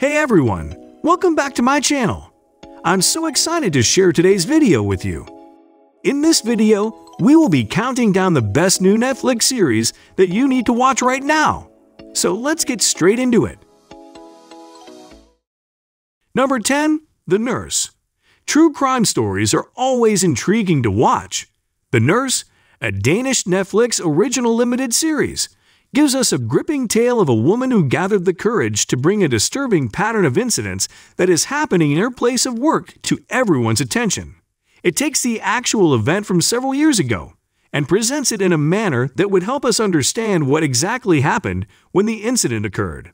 Hey everyone, welcome back to my channel. I'm so excited to share today's video with you. In this video, we will be counting down the best new Netflix series that you need to watch right now. So let's get straight into it. Number 10. The Nurse True crime stories are always intriguing to watch. The Nurse, a Danish Netflix original limited series, gives us a gripping tale of a woman who gathered the courage to bring a disturbing pattern of incidents that is happening in her place of work to everyone's attention. It takes the actual event from several years ago and presents it in a manner that would help us understand what exactly happened when the incident occurred.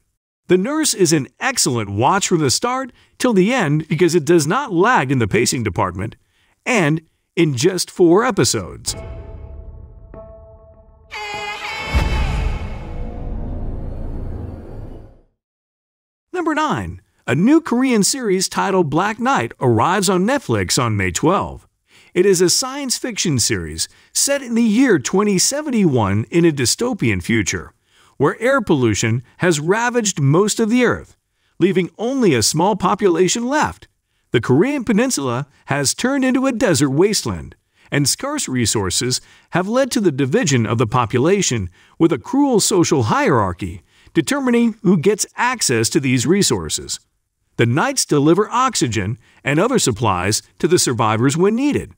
The Nurse is an excellent watch from the start till the end because it does not lag in the pacing department and in just four episodes. Number 9. A new Korean series titled Black Knight arrives on Netflix on May 12. It is a science fiction series set in the year 2071 in a dystopian future, where air pollution has ravaged most of the Earth, leaving only a small population left. The Korean peninsula has turned into a desert wasteland, and scarce resources have led to the division of the population with a cruel social hierarchy determining who gets access to these resources. The Knights deliver oxygen and other supplies to the survivors when needed.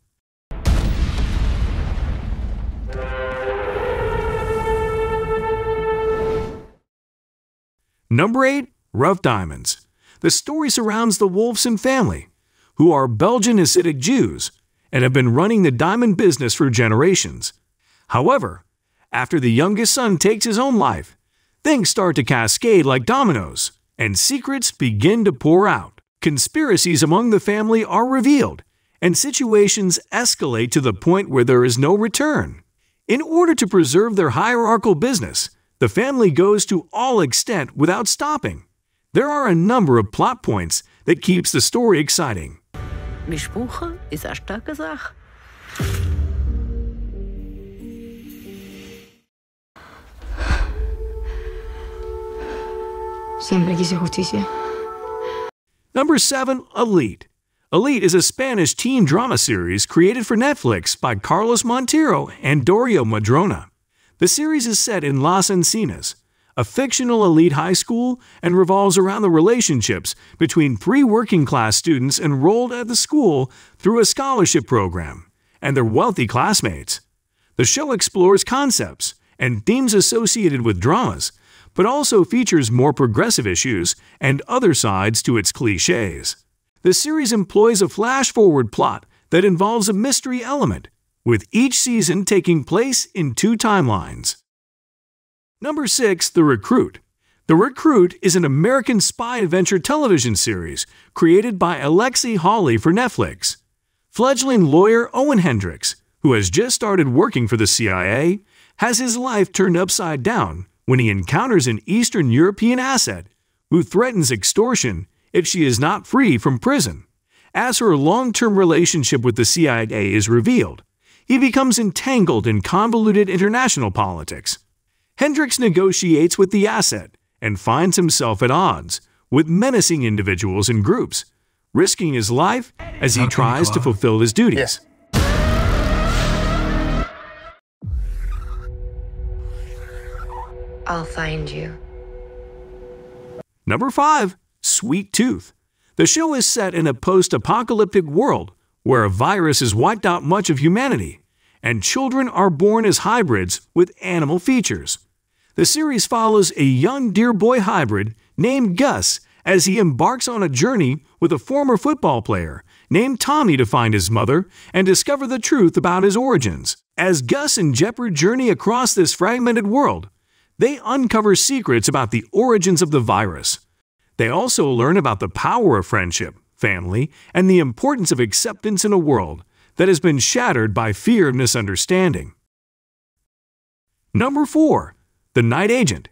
Number 8. Rough Diamonds. The story surrounds the Wolfson family, who are Belgian Hasidic Jews and have been running the diamond business for generations. However, after the youngest son takes his own life, Things start to cascade like dominoes, and secrets begin to pour out. Conspiracies among the family are revealed, and situations escalate to the point where there is no return. In order to preserve their hierarchical business, the family goes to all extent without stopping. There are a number of plot points that keeps the story exciting. Starke Sache. Siempre quise justicia. Number 7. Elite. Elite is a Spanish teen drama series created for Netflix by Carlos Montero and Dario Madrona. The series is set in Las Encinas, a fictional elite high school, and revolves around the relationships between three working class students enrolled at the school through a scholarship program and their wealthy classmates. The show explores concepts and themes associated with dramas but also features more progressive issues and other sides to its cliches. The series employs a flash forward plot that involves a mystery element, with each season taking place in two timelines. Number 6. The Recruit. The Recruit is an American spy adventure television series created by Alexi Hawley for Netflix. Fledgling lawyer Owen Hendricks, who has just started working for the CIA, has his life turned upside down when he encounters an Eastern European asset who threatens extortion if she is not free from prison. As her long term relationship with the CIA is revealed, he becomes entangled in convoluted international politics. Hendricks negotiates with the asset and finds himself at odds with menacing individuals and groups, risking his life as he tries to fulfill his duties. I'll find you. Number 5. Sweet Tooth. The show is set in a post apocalyptic world where a virus has wiped out much of humanity, and children are born as hybrids with animal features. The series follows a young deer boy hybrid named Gus as he embarks on a journey with a former football player named Tommy to find his mother and discover the truth about his origins. As Gus and Jepperd journey across this fragmented world, they uncover secrets about the origins of the virus. They also learn about the power of friendship, family, and the importance of acceptance in a world that has been shattered by fear of misunderstanding. Number 4. The Night Agent.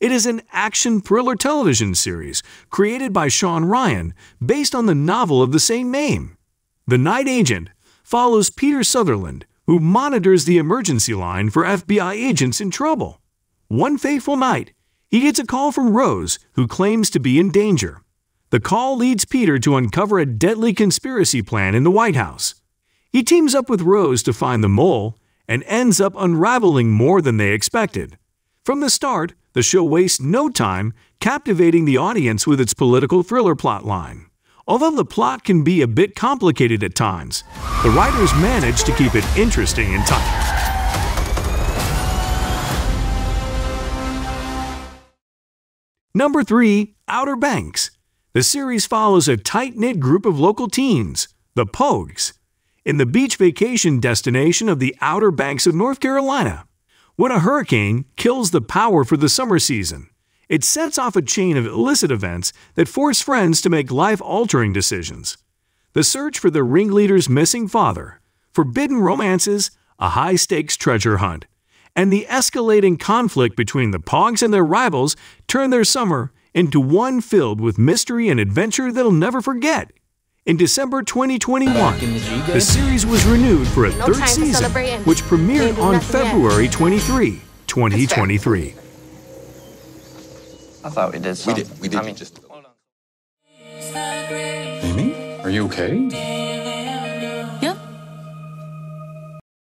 It is an action thriller television series created by Shawn Ryan based on the novel of the same name. The Night Agent follows Peter Sutherland, who monitors the emergency line for FBI agents in trouble. One fateful night, he gets a call from Rose, who claims to be in danger. The call leads Peter to uncover a deadly conspiracy plan in the White House. He teams up with Rose to find the mole and ends up unraveling more than they expected. From the start, the show wastes no time captivating the audience with its political thriller plotline. Although the plot can be a bit complicated at times, the writers manage to keep it interesting and tight. Number 3. Outer Banks. The series follows a tight knit group of local teens, the Pogues, in the beach vacation destination of the Outer Banks of North Carolina. When a hurricane kills the power for the summer season, it sets off a chain of illicit events that force friends to make life altering decisions. The search for the ringleader's missing father, forbidden romances, a high stakes treasure hunt, and the escalating conflict between the Pogues and their rivals turn their summer into one filled with mystery and adventure they'll never forget. In December 2021, the series was renewed for a No third season, which premiered on nothing yet. February 23, 2023. I thought we did We something. did. We did I mean, just. hold on. Amy, are you okay? Yep.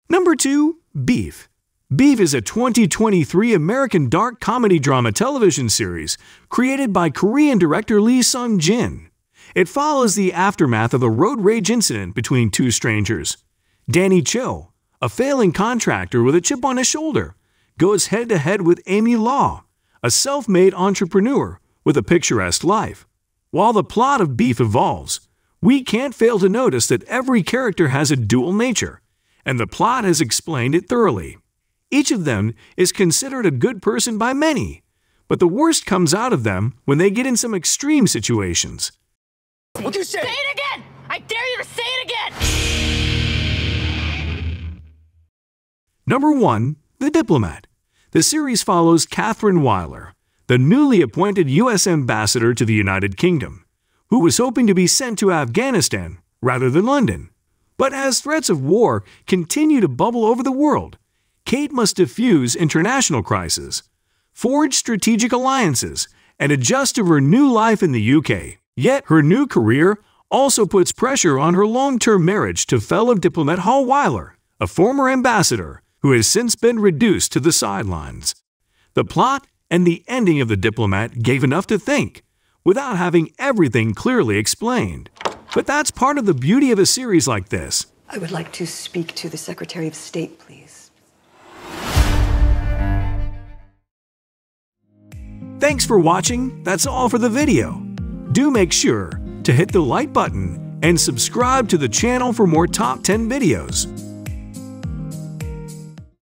Number 2. Beef. Beef is a 2023 American dark comedy drama television series created by Korean director Lee Sung Jin. It follows the aftermath of a road rage incident between two strangers. Danny Cho, a failing contractor with a chip on his shoulder, goes head to head with Amy Lau, a self made entrepreneur with a picturesque life. While the plot of Beef evolves, we can't fail to notice that every character has a dual nature, and the plot has explained it thoroughly. Each of them is considered a good person by many, but the worst comes out of them when they get in some extreme situations. What'd you say? Say it again! I dare you to say it again! Number 1. The Diplomat. The series follows Catherine Wyler, the newly appointed U.S. ambassador to the United Kingdom, who was hoping to be sent to Afghanistan rather than London. But as threats of war continue to bubble over the world, Kate must diffuse international crises, forge strategic alliances, and adjust to her new life in the UK. Yet her new career also puts pressure on her long term marriage to fellow diplomat Hal Wyler, a former ambassador who has since been reduced to the sidelines. The plot and the ending of The Diplomat gave enough to think, without having everything clearly explained. But that's part of the beauty of a series like this. I would like to speak to the Secretary of State, please. Thanks for watching. That's all for the video. Do make sure to hit the like button and subscribe to the channel for more top 10 videos.